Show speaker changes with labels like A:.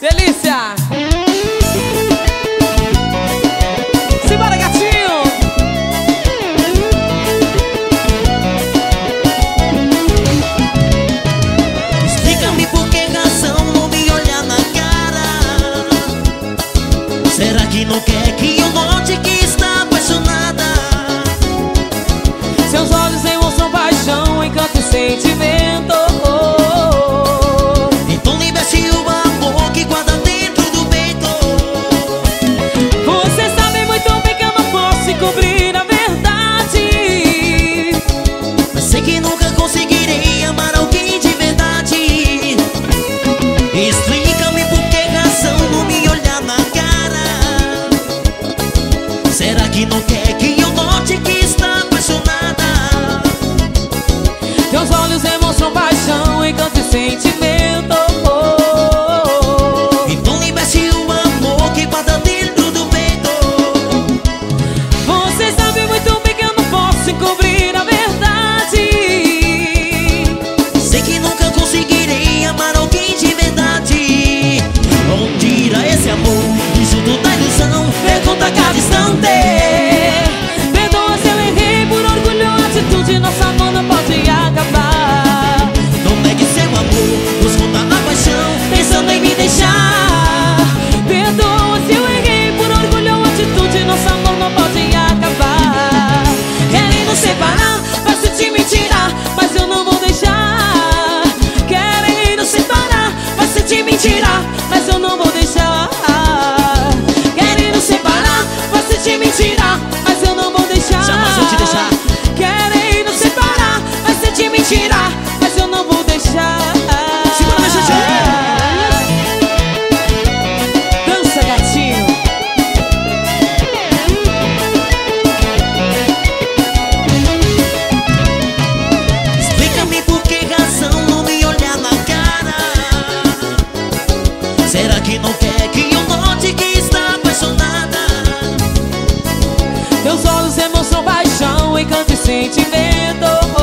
A: Delícia! You. Sentimento.